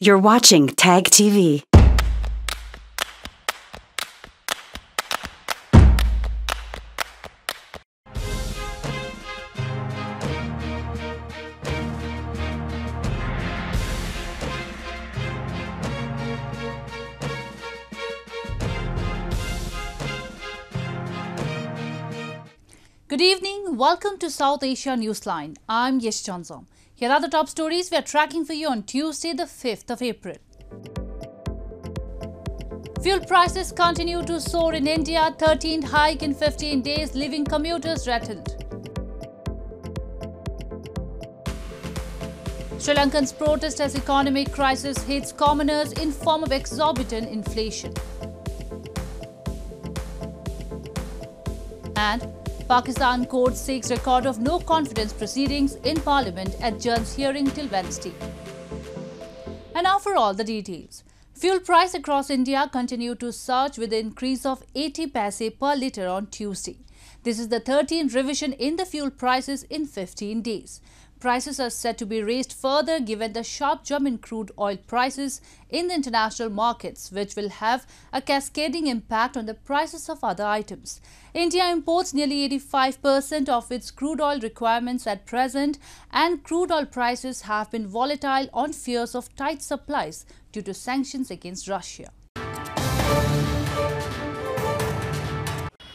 You're watching Tag TV. Good evening. Welcome to South Asia Newsline. I'm Yesh Chanzom. Here are the top stories we are tracking for you on Tuesday, the 5th of April. Fuel prices continue to soar in India, 13th hike in 15 days, leaving commuters rattled. Sri Lankans protest as economic crisis hits commoners in form of exorbitant inflation. And Pakistan court seeks record of no confidence proceedings in parliament adjourns hearing till Wednesday. And now for all the details. Fuel price across India continue to surge with an increase of 80 paise per litre on Tuesday. This is the 13th revision in the fuel prices in 15 days. Prices are set to be raised further given the sharp jump in crude oil prices in the international markets, which will have a cascading impact on the prices of other items. India imports nearly 85% of its crude oil requirements at present, and crude oil prices have been volatile on fears of tight supplies due to sanctions against Russia.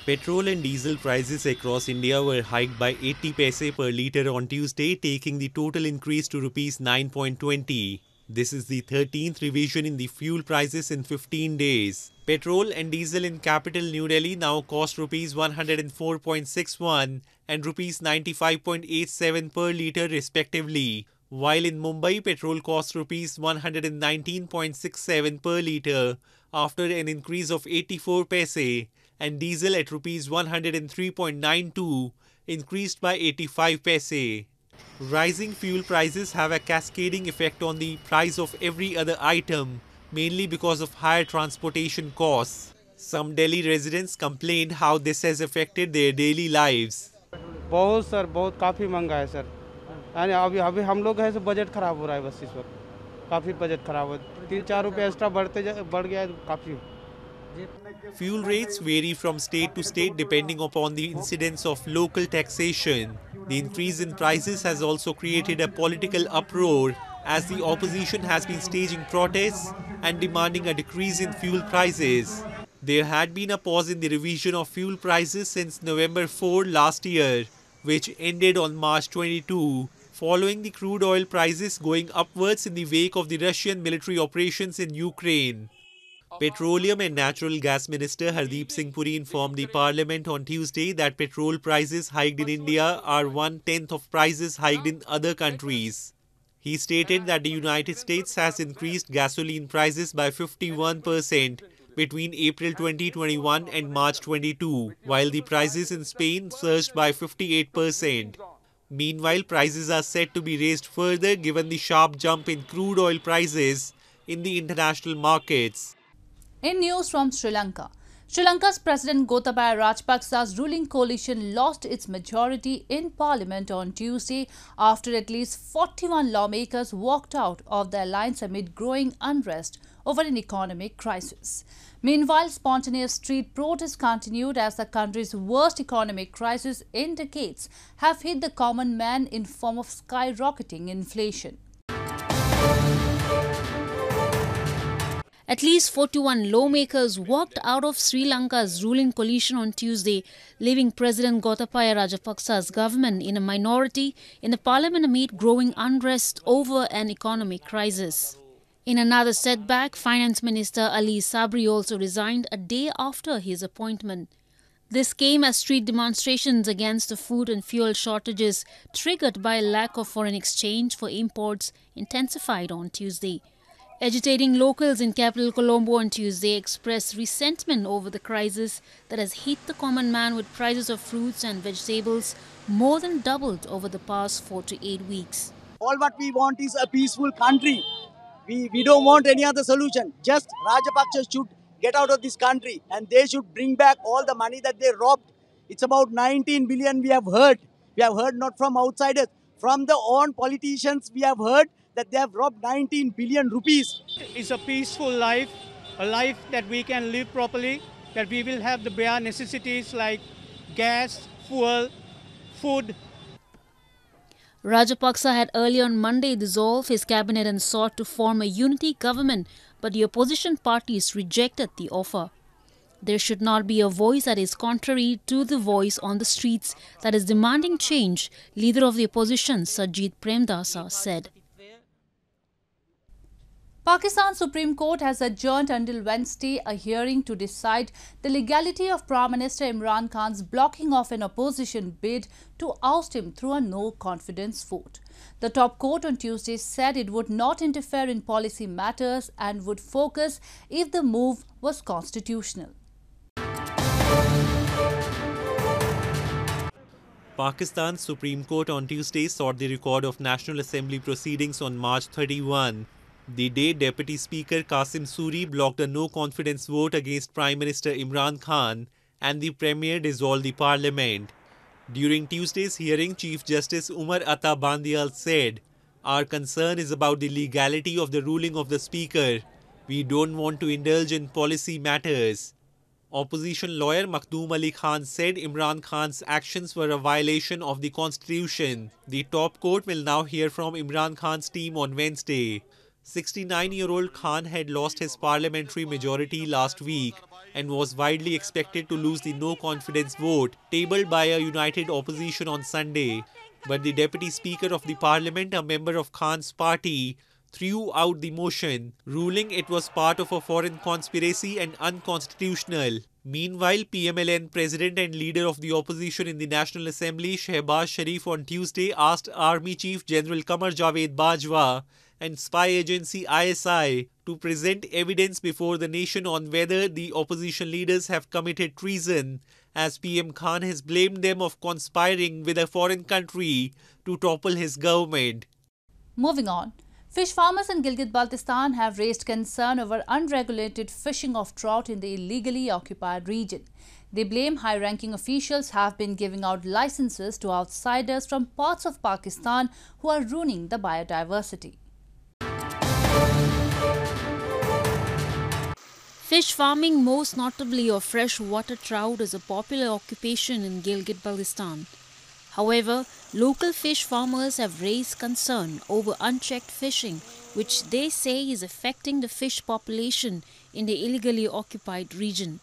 Petrol and diesel prices across India were hiked by 80 paise per litre on Tuesday, taking the total increase to rupees 9.20. This is the 13th revision in the fuel prices in 15 days. Petrol and diesel in capital New Delhi now cost rupees 104.61 and rupees 95.87 per litre respectively, while in Mumbai petrol costs rupees 119.67 per litre after an increase of 84 paise and diesel at rupees 103.92 increased by 85 paise. Rising fuel prices have a cascading effect on the price of every other item, mainly because of higher transportation costs. Some Delhi residents complained how this has affected their daily lives. बहुत sir बहुत काफ़ी महंगा है sir यानी अभी अभी हम लोग है तो बजट ख़राब हो रहा है बस इस वक्त काफ़ी बजट ख़राब हो तीन चार रुपये एक्स्ट्रा बढ़ते जा- बढ़ गया है तो काफ़ी Fuel rates vary from state to state depending upon the incidence of local taxation. The increase in prices has also created a political uproar as the opposition has been staging protests and demanding a decrease in fuel prices. There had been a pause in the revision of fuel prices since November 4 last year, which ended on March 22, following the crude oil prices going upwards in the wake of the Russian military operations in Ukraine. Petroleum and Natural Gas Minister Hardeep Singh Puri informed the Parliament on Tuesday that petrol prices hiked in India are one tenth of prices hiked in other countries. He stated that the United States has increased gasoline prices by 51% between April 2021 and March 22, while the prices in Spain surged by 58%. Meanwhile, prices are set to be raised further given the sharp jump in crude oil prices in the international markets. In news from Sri Lanka, Sri Lanka's President Gotabaya Rajapaksa's ruling coalition lost its majority in parliament on Tuesday after at least 41 lawmakers walked out of the alliance amid growing unrest over an economic crisis. Meanwhile, spontaneous street protests continued as the country's worst economic crisis in decades have hit the common man in form of skyrocketing inflation. At least 41 lawmakers walked out of Sri Lanka's ruling coalition on Tuesday, leaving President Gotabaya Rajapaksa's government in a minority in the parliament amid growing unrest over an economic crisis. In another setback, Finance Minister Ali Sabri also resigned a day after his appointment. This came as street demonstrations against the food and fuel shortages triggered by a lack of foreign exchange for imports intensified on Tuesday. Agitating locals in capital Colombo on Tuesday expressed resentment over the crisis that has hit the common man with prices of fruits and vegetables more than doubled over the past 4 to 8 weeks. All what we want is a peaceful country. We, we don't want any other solution. Just Rajapaksa should get out of this country and they should bring back all the money that they robbed. It's about 19 billion we have heard. We have heard not from outsiders. From the own politicians we have heard that they have robbed 19 billion rupees. It's a peaceful life, a life that we can live properly, that we will have the bare necessities like gas, fuel, food. Rajapaksa had earlier on Monday dissolved his cabinet and sought to form a unity government, but the opposition parties rejected the offer. There should not be a voice that is contrary to the voice on the streets that is demanding change, leader of the opposition Sajith Premadasa said. Pakistan Supreme Court has adjourned until Wednesday a hearing to decide the legality of Prime Minister Imran Khan's blocking of an opposition bid to oust him through a no confidence vote. The top court on Tuesday said it would not interfere in policy matters and would focus if the move was constitutional. Pakistan's Supreme Court on Tuesday sought the record of National Assembly proceedings on March 31. The day Deputy Speaker Qasim Suri blocked a no confidence vote against Prime Minister Imran Khan and the Premier dissolved the parliament. During Tuesday's hearing, Chief Justice Umar Ata Bandial said, Our concern is about the legality of the ruling of the Speaker. We don't want to indulge in policy matters. Opposition lawyer Makhdoom Ali Khan said Imran Khan's actions were a violation of the constitution. The top court will now hear from Imran Khan's team on Wednesday. 69 year old Khan had lost his parliamentary majority last week and was widely expected to lose the no confidence vote tabled by a united opposition on Sunday. But the deputy speaker of the parliament, a member of Khan's party, threw out the motion, ruling it was part of a foreign conspiracy and unconstitutional. Meanwhile, PMLN president and leader of the opposition in the National Assembly, Shehbaz Sharif, on Tuesday asked Army Chief General Qamar Javed Bajwa and spy agency ISI to present evidence before the nation on whether the opposition leaders have committed treason, as PM Khan has blamed them of conspiring with a foreign country to topple his government. Moving on. Fish farmers in Gilgit-Baltistan have raised concern over unregulated fishing of trout in the illegally occupied region. They blame high-ranking officials have been giving out licenses to outsiders from parts of Pakistan who are ruining the biodiversity. Fish farming, most notably of freshwater trout, is a popular occupation in Gilgit-Baltistan. However, local fish farmers have raised concern over unchecked fishing, which they say is affecting the fish population in the illegally occupied region.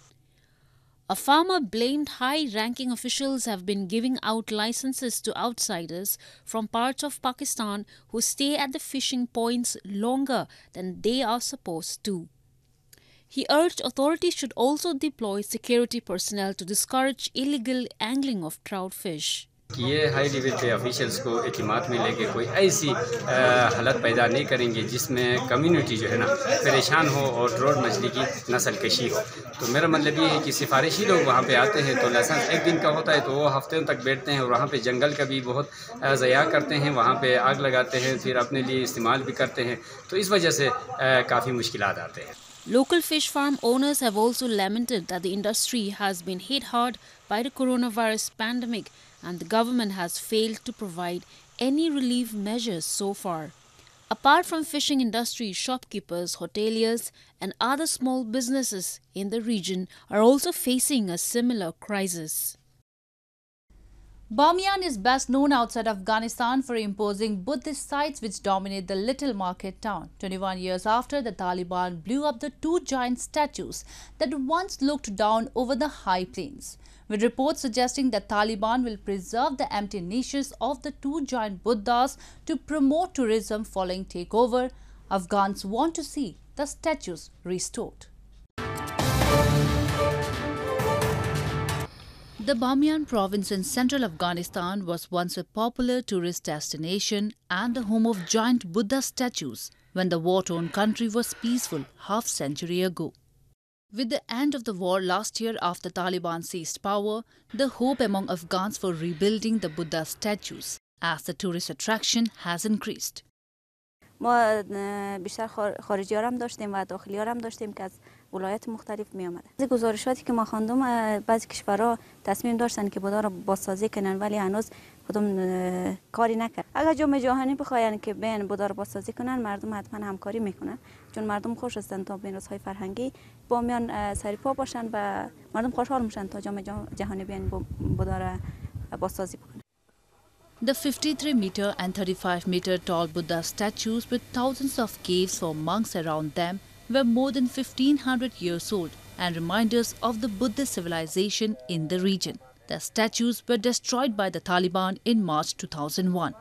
A farmer blamed high ranking officials have been giving out licenses to outsiders from parts of Pakistan who stay at the fishing points longer than they are supposed to. He urged authorities should also deploy security personnel to discourage illegal angling of trout fish. ये high level पे officials को अतमाद में लेके कोई ऐसी हालत पैदा नहीं करेंगे जिसमें कम्युनिटी जो है ना, परेशान हो और ट्रोट मछली की नस्ल कशी हो। तो मेरा मतलब ये है कि सिफारिशी लोग वहाँ पे आते हैं तो लाइसेंस एक दिन का होता है तो वो हफ़्ते तक बैठते हैं और वहाँ पे जंगल का भी बहुत ज़या करते हैं, वहाँ पर आग लगाते हैं, फिर अपने लिए इस्तेमाल भी करते हैं। तो इस वजह से काफ़ी मुश्किल आते हैं। Local fish farm owners have also lamented that the industry has been hit hard by the coronavirus pandemic and the government has failed to provide any relief measures so far. Apart from fishing industry, shopkeepers, hoteliers, and other small businesses in the region are also facing a similar crisis. Bamiyan is best known outside Afghanistan for imposing Buddhist sites which dominate the little market town. 21 years after, the Taliban blew up the two giant statues that once looked down over the high plains. With reports suggesting that Taliban will preserve the empty niches of the two giant Buddhas to promote tourism following takeover, Afghans want to see the statues restored. The Bamiyan province in central Afghanistan was once a popular tourist destination and the home of giant Buddha statues when the war-torn country was peaceful half century ago. With the end of the war last year after Taliban seized power, the hope among Afghans for rebuilding the Buddha statues as the tourist attraction has increased. ما بیشتر خارجی هم داشتیم و داخلی هم داشتیم که از ولایت مختلف می آمده. از گزارشاتی که ما خواندم بعضی کشورها تصمیم داشتن که بودا را بازسازی کنن ولی هنوز کدوم کاری نکرد. اگر جامعه جهانی بخواین که بین بودا را بازسازی کنن مردم حتما همکاری می‌کنن. چون مردم خوش هستند تا های فرهنگی با میان سریپا باشن و مردم خوشحال میشن تا جامعه جهانی بیان بودا را بازسازی بکنن The 53 meter and 35 meter tall Buddha statues with thousands of caves for monks around them were more than 1500 years old and reminders of the Buddhist civilization in the region. The statues were destroyed by the Taliban in March 2001.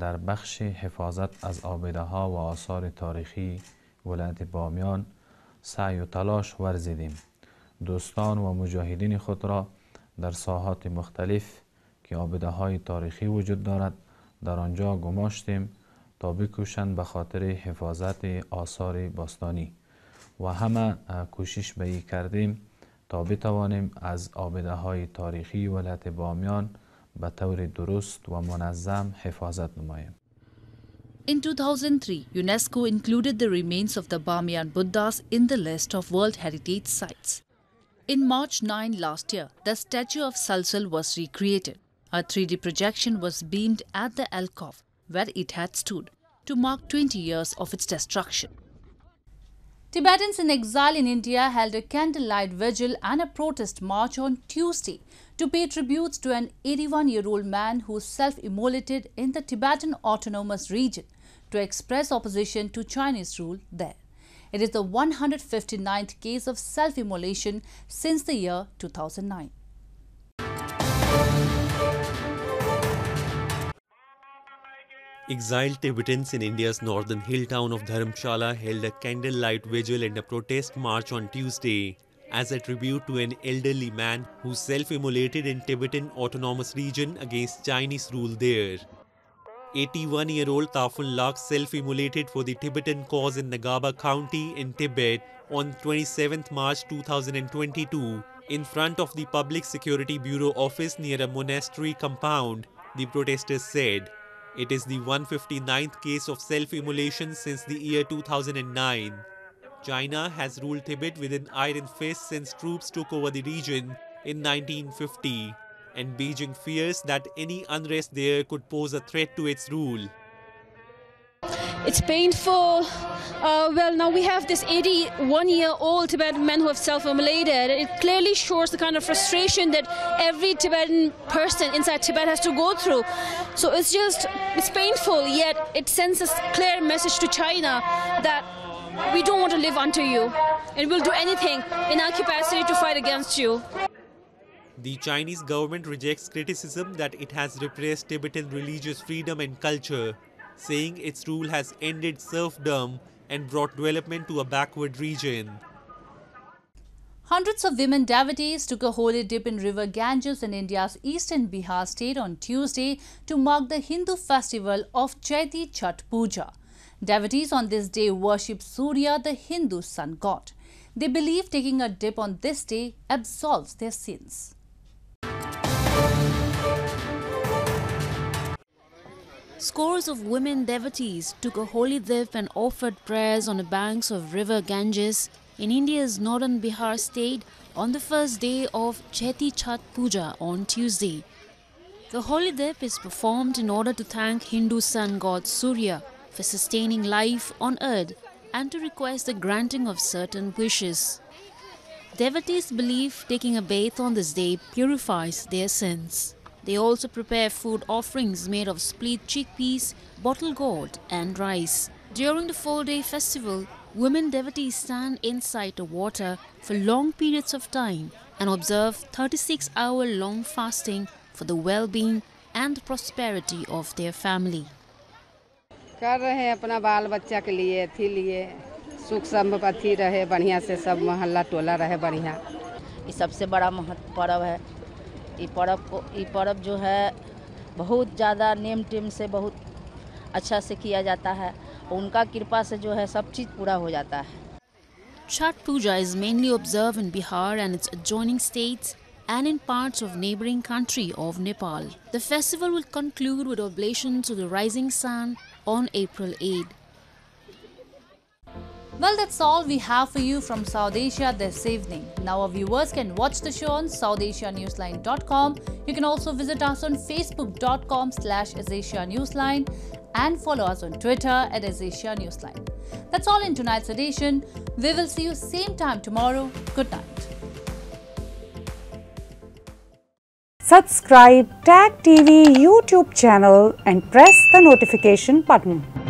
در بخش حفاظت از آبیده ها و آثار تاریخی ولایت بامیان سعی و تلاش ورزیدیم دوستان و مجاهدین خود را در ساحات مختلف که آبیده های تاریخی وجود دارد در آنجا گماشتیم تا بکوشند به خاطر حفاظت آثار باستانی و همه کوشش به کردیم تا بتوانیم از آبیده های تاریخی ولایت بامیان به طور درست و منظم حفاظت نماییم. In 2003, UNESCO included the remains of the Bamiyan Buddhas in the list of World Heritage Sites. In March 9 last year, the statue of Salsal was recreated. A 3D projection was beamed at the alcove where it had stood to mark 20 years of its destruction. Tibetans in exile in India held a candlelight vigil and a protest march on Tuesday to pay tributes to an 81-year-old man who self-immolated in the Tibetan Autonomous Region to express opposition to Chinese rule there. It is the 159th case of self-immolation since the year 2009. Exiled Tibetans in India's northern hill town of Dharamshala held a candlelight vigil and a protest march on Tuesday as a tribute to an elderly man who self-immolated in Tibetan Autonomous Region against Chinese rule there. 81-year-old Tafun Lak self-immolated for the Tibetan cause in Ngaba County in Tibet on 27 March 2022 in front of the Public Security Bureau office near a monastery compound, the protesters said. It is the 159th case of self-immolation since the year 2009. China has ruled Tibet with an iron fist since troops took over the region in 1950, and Beijing fears that any unrest there could pose a threat to its rule. It's painful. Uh, well, now we have this 81 year old Tibetan man who have self immolated. It clearly shows the kind of frustration that every Tibetan person inside Tibet has to go through. So it's just, it's painful, yet it sends a clear message to China that we don't want to live under you and we'll do anything in our capacity to fight against you. The Chinese government rejects criticism that it has repressed Tibetan religious freedom and culture saying its rule has ended serfdom and brought development to a backward region. Hundreds of women devotees took a holy dip in river Ganges in India's eastern Bihar state on Tuesday to mark the Hindu festival of Chaiti Chhath Puja. Devotees on this day worship Surya, the Hindu sun god. They believe taking a dip on this day absolves their sins. Scores of women devotees took a holy dip and offered prayers on the banks of river Ganges in India's northern Bihar state on the first day of Cheti Chhath Puja on Tuesday. The holy dip is performed in order to thank Hindu sun god Surya for sustaining life on earth and to request the granting of certain wishes. Devotees believe taking a bath on this day purifies their sins. They also prepare food offerings made of split chickpeas, bottle gourd, and rice. During the four day festival, women devotees stand inside the water for long periods of time and observe 36 hour long fasting for the well being and prosperity of their family. कर रहे हैं अपना बाल बच्चा के लिए थी लिए सुख संपत्ति रहे बढ़िया से सब मोहल्ला टोला रहे बढ़िया ये सबसे बड़ा महत्व पर्व है ये पर्व को ये पर्व जो है बहुत ज़्यादा नेम टेम से बहुत अच्छा से किया जाता है और उनका कृपा से जो है सब चीज़ पूरा हो जाता है Chhat Puja is mainly observed in Bihar and its adjoining states and in parts of neighboring country of Nepal. The festival will conclude with oblation to the rising sun on April 8. Well, that's all we have for you from South Asia this evening. Now, our viewers can watch the show on SouthAsiaNewsline.com. You can also visit us on Facebook.com slash Newsline and follow us on Twitter at Asia Newsline. That's all in tonight's edition. We will see you same time tomorrow. Good night. Subscribe Tag TV YouTube channel and press the notification button.